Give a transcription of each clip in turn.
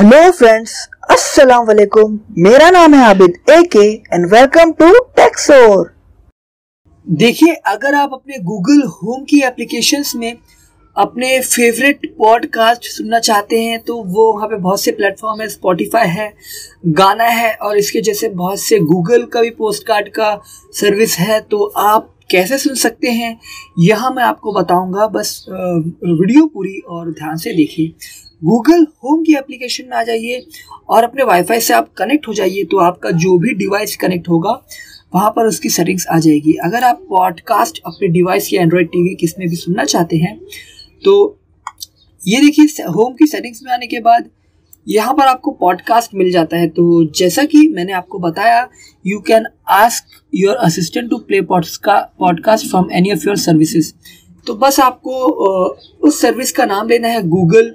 Hello friends अस्सलाम वालेकुम मेरा नाम है आबिद ए के एंड वेलकम टू टेक्सोर देखिए, अगर आप अपने गूगल होम की एप्लीकेशंस में अपने फेवरेट पॉडकास्ट सुनना चाहते हैं तो वो वहाँ पे बहुत से प्लेटफॉर्म है। स्पॉटिफाई है गाना है, और इसके जैसे बहुत से गूगल का भी पोस्ट कार्ड का सर्विस है तो आप कैसे सुन सकते हैं, यह मैं आपको बताऊँगा। बस वीडियो पूरी और ध्यान से देखिए। गूगल होम की एप्लीकेशन में आ जाइए और अपने वाईफाई से आप कनेक्ट हो जाइए तो आपका जो भी डिवाइस कनेक्ट होगा, वहाँ पर उसकी सेटिंग्स आ जाएगी। अगर आप पॉडकास्ट अपने डिवाइस या एंड्रॉयड टीवी किसमें भी सुनना चाहते हैं तो ये देखिए, होम की सेटिंग्स में आने के बाद यहाँ पर आपको पॉडकास्ट मिल जाता है। तो जैसा कि मैंने आपको बताया you can ask your assistant to play podcast from any of your services तो बस आपको उस सर्विस का नाम लेना है गूगल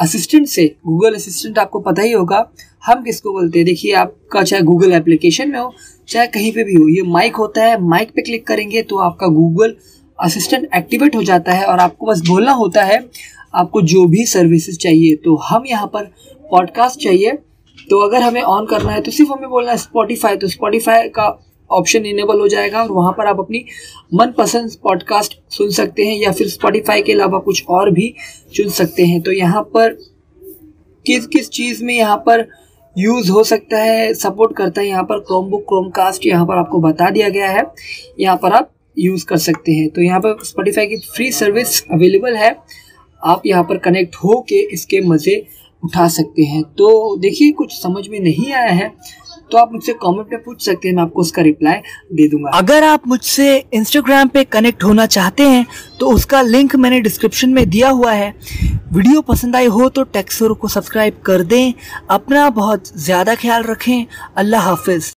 असिस्टेंट से। गूगल असिस्टेंट आपको पता ही होगा, हम किसको बोलते हैं? देखिए, आपका चाहे गूगल एप्लीकेशन में हो, चाहे कहीं पे भी हो, ये माइक होता है माइक पे क्लिक करेंगे तो आपका गूगल असिस्टेंट एक्टिवेट हो जाता है और आपको बस बोलना होता है आपको जो भी सर्विसेज़ चाहिए तो हम यहाँ पर पॉडकास्ट चाहिए। तो अगर हमें ऑन करना है तो सिर्फ़ हमें बोलना है स्पॉटिफाई तो स्पॉटिफाई का ऑप्शन इनेबल हो जाएगा और वहाँ पर आप अपनी मनपसंद पॉडकास्ट सुन सकते हैं या फिर स्पॉटिफाई के अलावा कुछ और भी चुन सकते हैं। तो यहाँ पर किस किस चीज़ में यहाँ पर यूज़ हो सकता है सपोर्ट करता है, यहाँ पर क्रोम बुक क्रोम कास्ट यहाँ पर आपको बता दिया गया है। यहाँ पर आप यूज़ कर सकते हैं। तो यहाँ पर स्पॉटिफाई की फ्री सर्विस अवेलेबल है। आप यहाँ पर कनेक्ट हो के इसके मज़े उठा सकते हैं। तो देखिए, कुछ समझ में नहीं आया है तो आप मुझसे कमेंट में पूछ सकते हैं, मैं आपको उसका रिप्लाई दे दूँगा। अगर आप मुझसे इंस्टाग्राम पे कनेक्ट होना चाहते हैं तो उसका लिंक मैंने डिस्क्रिप्शन में दिया हुआ है। वीडियो पसंद आई हो तो टेक्सोर को सब्सक्राइब कर दें। अपना बहुत ज़्यादा ख्याल रखें। अल्लाह हाफिज़।